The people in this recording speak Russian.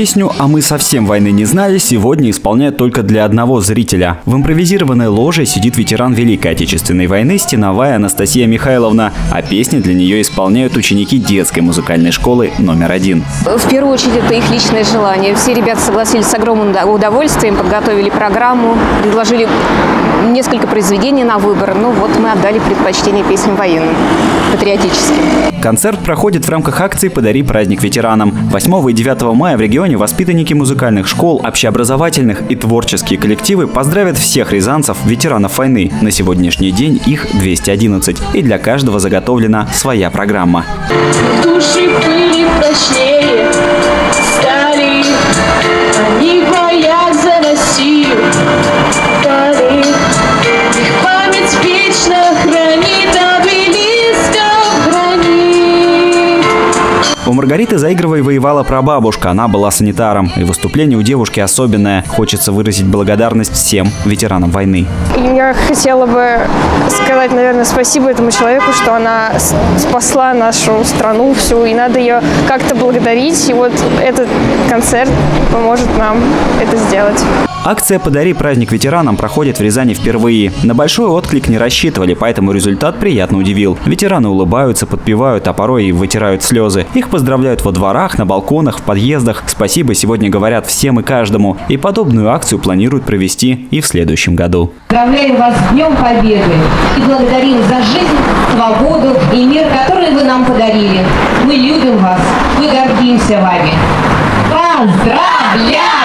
Песню «А мы совсем войны не знали» сегодня исполняют только для одного зрителя. В импровизированной ложе сидит ветеран Великой Отечественной войны Стеновая Анастасия Михайловна, а песни для нее исполняют ученики детской музыкальной школы номер один. В первую очередь это их личное желание. Все ребята согласились с огромным удовольствием, подготовили программу, предложили несколько произведений на выбор. Ну вот мы отдали предпочтение песням военным, патриотическим. Концерт проходит в рамках акции «Подари праздник ветеранам». 8 и 9 мая в регионе воспитанники музыкальных школ, общеобразовательных и творческие коллективы поздравят всех рязанцев, ветеранов войны. На сегодняшний день их 211. И для каждого заготовлена своя программа. Души были прочнее, У Маргариты Заигровой воевала прабабушка, она была санитаром. И выступление у девушки особенное. Хочется выразить благодарность всем ветеранам войны. Я хотела бы сказать, наверное, спасибо этому человеку, что она спасла нашу страну всю, и надо ее как-то благодарить. И вот этот концерт поможет нам это сделать. Акция «Подари праздник ветеранам» проходит в Рязани впервые. На большой отклик не рассчитывали, поэтому результат приятно удивил. Ветераны улыбаются, подпевают, а порой и вытирают слезы. Их поздравляют во дворах, на балконах, в подъездах. Спасибо сегодня говорят всем и каждому. И подобную акцию планируют провести и в следующем году. Поздравляем вас с Днем Победы и благодарим за жизнь, свободу и мир, который вы нам подарили. Мы любим вас, мы гордимся вами. Поздравляем!